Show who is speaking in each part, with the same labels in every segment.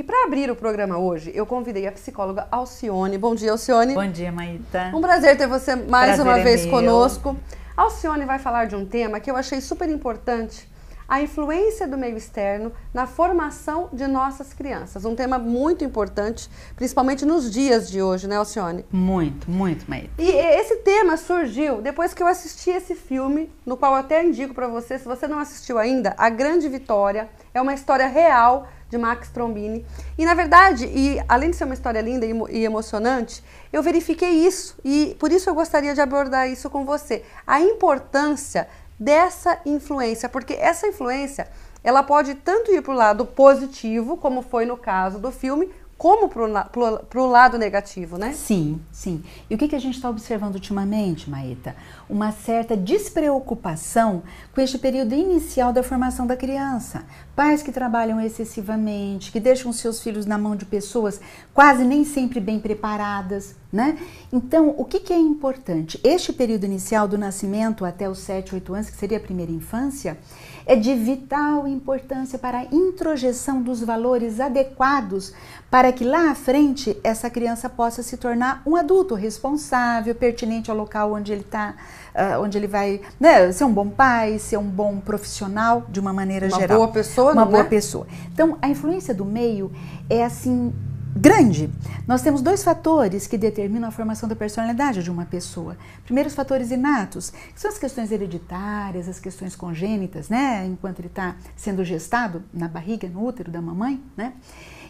Speaker 1: E para abrir o programa hoje, eu convidei a psicóloga Alcione. Bom dia, Alcione.
Speaker 2: Bom dia, Maíta.
Speaker 1: Um prazer ter você mais
Speaker 2: prazer
Speaker 1: uma
Speaker 2: é
Speaker 1: vez
Speaker 2: meu.
Speaker 1: conosco. Alcione vai falar de um tema que eu achei super importante a influência do meio externo na formação de nossas crianças. Um tema muito importante, principalmente nos dias de hoje, né, Alcione?
Speaker 2: Muito, muito, Maíta.
Speaker 1: E esse tema surgiu depois que eu assisti esse filme, no qual eu até indico para você, se você não assistiu ainda, A Grande Vitória. É uma história real de Max Trombini. E na verdade, e além de ser uma história linda e, e emocionante, eu verifiquei isso e por isso eu gostaria de abordar isso com você. A importância dessa influência, porque essa influência ela pode tanto ir para o lado positivo, como foi no caso do filme, como para o lado negativo, né?
Speaker 2: Sim, sim. E o que, que a gente está observando ultimamente, Maíta? Uma certa despreocupação com este período inicial da formação da criança. Pais que trabalham excessivamente, que deixam seus filhos na mão de pessoas quase nem sempre bem preparadas, né? Então, o que, que é importante? Este período inicial do nascimento até os 7, 8 anos, que seria a primeira infância, é de vital importância para a introjeção dos valores adequados para que lá à frente essa criança possa se tornar um adulto responsável, pertinente ao local onde ele está, uh, onde ele vai né, ser um bom pai, ser um bom profissional de uma maneira
Speaker 1: uma
Speaker 2: geral.
Speaker 1: Uma boa pessoa,
Speaker 2: Uma boa
Speaker 1: é?
Speaker 2: pessoa. Então, a influência do meio é assim grande. Nós temos dois fatores que determinam a formação da personalidade de uma pessoa. Primeiro, os fatores inatos, que são as questões hereditárias, as questões congênitas, né? Enquanto ele está sendo gestado na barriga, no útero da mamãe, né?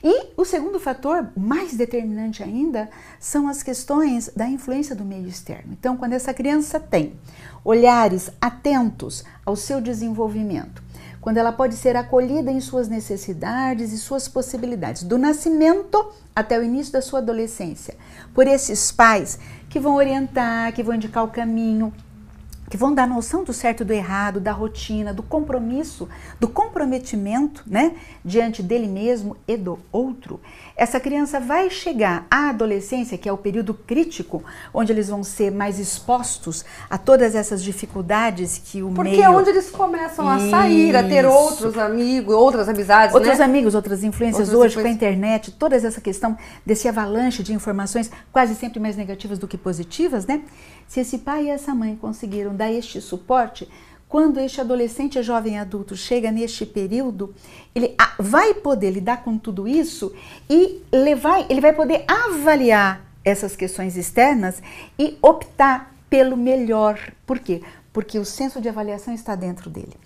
Speaker 2: E o segundo fator, mais determinante ainda, são as questões da influência do meio externo. Então, quando essa criança tem olhares atentos ao seu desenvolvimento, quando ela pode ser acolhida em suas necessidades e suas possibilidades, do nascimento até o início da sua adolescência, por esses pais que vão orientar, que vão indicar o caminho, que vão dar noção do certo e do errado, da rotina, do compromisso, do comprometimento, né, diante dele mesmo e do outro. Essa criança vai chegar à adolescência, que é o período crítico, onde eles vão ser mais expostos a todas essas dificuldades que o
Speaker 1: Porque
Speaker 2: meio
Speaker 1: é onde eles começam a sair, a ter
Speaker 2: Isso.
Speaker 1: outros amigos, outras amizades,
Speaker 2: Outros
Speaker 1: né?
Speaker 2: amigos, outras influências
Speaker 1: Outras
Speaker 2: hoje com a internet, toda essa questão desse avalanche de informações quase sempre mais negativas do que positivas, né? Se esse pai e essa mãe conseguiram dar este suporte, quando este adolescente, jovem adulto chega neste período, ele vai poder lidar com tudo isso e levar, ele vai poder avaliar essas questões externas e optar pelo melhor. Por quê? Porque o senso de avaliação está dentro dele.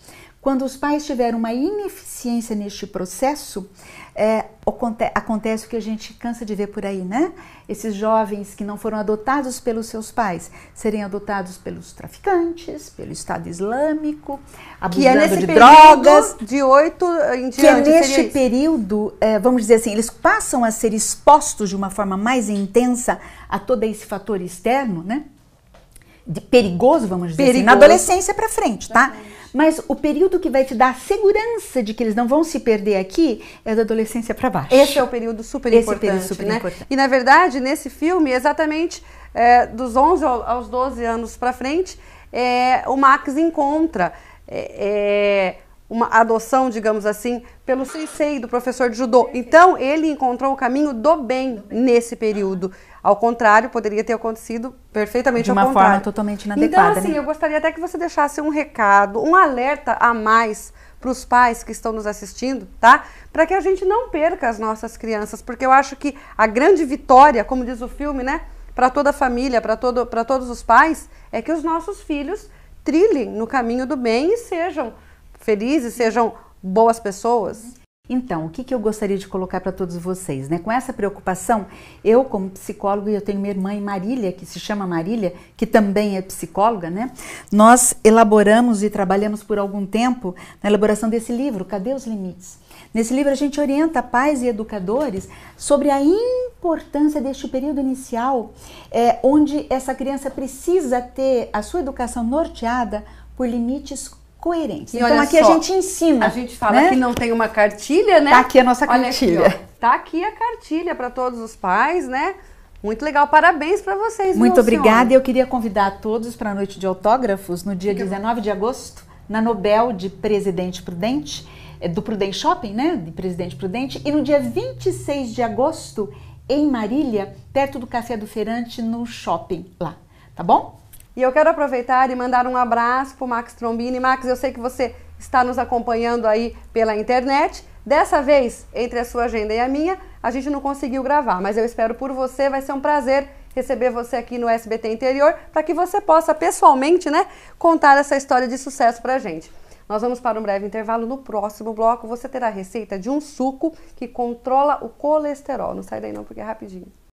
Speaker 2: Quando os pais tiveram uma ineficiência neste processo, é, aconte- acontece o que a gente cansa de ver por aí, né? Esses jovens que não foram adotados pelos seus pais serem adotados pelos traficantes, pelo Estado Islâmico,
Speaker 1: é
Speaker 2: abusando
Speaker 1: nesse
Speaker 2: de drogas.
Speaker 1: de 8 em
Speaker 2: Que é
Speaker 1: diante.
Speaker 2: neste período, é, vamos dizer assim, eles passam a ser expostos de uma forma mais intensa a todo esse fator externo, né? De perigoso, vamos dizer assim, na
Speaker 1: Perigoso.
Speaker 2: adolescência para frente, tá? Mas o período que vai te dar a segurança de que eles não vão se perder aqui é da adolescência para baixo.
Speaker 1: Esse é o período super
Speaker 2: Esse
Speaker 1: importante,
Speaker 2: período super
Speaker 1: né?
Speaker 2: importante.
Speaker 1: E na verdade, nesse filme, exatamente é, dos 11 ao- aos 12 anos para frente, é, o Max encontra é, é, uma adoção, digamos assim, pelo sensei do professor de judô. Então, ele encontrou o caminho do bem nesse período. Ao contrário, poderia ter acontecido perfeitamente
Speaker 2: De
Speaker 1: ao
Speaker 2: uma
Speaker 1: contrário.
Speaker 2: forma totalmente
Speaker 1: Então,
Speaker 2: inadequada,
Speaker 1: assim,
Speaker 2: né?
Speaker 1: eu gostaria até que você deixasse um recado, um alerta a mais para os pais que estão nos assistindo, tá? Para que a gente não perca as nossas crianças, porque eu acho que a grande vitória, como diz o filme, né, para toda a família, para todo, para todos os pais, é que os nossos filhos trilhem no caminho do bem e sejam felizes, sejam boas pessoas.
Speaker 2: Então, o que, que eu gostaria de colocar para todos vocês? Né? Com essa preocupação, eu, como psicóloga, e eu tenho minha irmã Marília, que se chama Marília, que também é psicóloga, né? Nós elaboramos e trabalhamos por algum tempo na elaboração desse livro, Cadê os Limites? Nesse livro, a gente orienta pais e educadores sobre a importância deste período inicial, é, onde essa criança precisa ter a sua educação norteada por limites coerentes.
Speaker 1: E
Speaker 2: então, aqui a
Speaker 1: só,
Speaker 2: gente ensina.
Speaker 1: A gente fala
Speaker 2: né?
Speaker 1: que não tem uma cartilha, né?
Speaker 2: Tá aqui a nossa cartilha.
Speaker 1: Aqui. Tá aqui a cartilha para todos os pais, né? Muito legal, parabéns para vocês.
Speaker 2: Muito obrigada.
Speaker 1: Alcione?
Speaker 2: Eu queria convidar a todos para a noite de autógrafos no dia 19 de agosto, na Nobel de Presidente Prudente. é, do Prudente Shopping, né? De Presidente Prudente. E no dia 26 de agosto, em Marília, perto do Café do Feirante, no shopping lá. Tá bom?
Speaker 1: E eu quero aproveitar e mandar um abraço pro Max Trombini. Max, eu sei que você está nos acompanhando aí pela internet. Dessa vez, entre a sua agenda e a minha, a gente não conseguiu gravar, mas eu espero por você, vai ser um prazer receber você aqui no SBT Interior para que você possa pessoalmente, né, contar essa história de sucesso pra gente. Nós vamos para um breve intervalo. No próximo bloco, você terá a receita de um suco que controla o colesterol. Não sai daí não, porque é rapidinho.